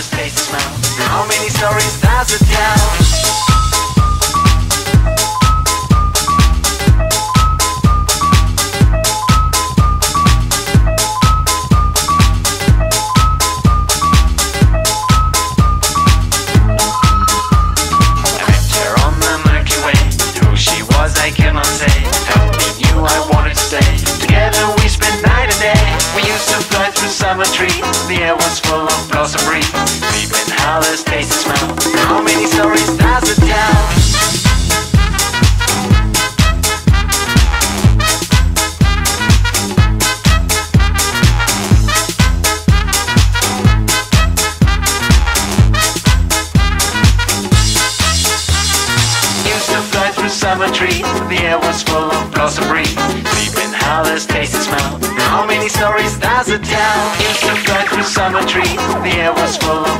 smell? How many stories does it tell? Full of blossom breeze. Deep in howlers, taste and smell. Summer trees. The air was full of blossom breeze. Deep in howlers, taste and smell. How many stories does it tell? Used to fly through summer trees. The air was full of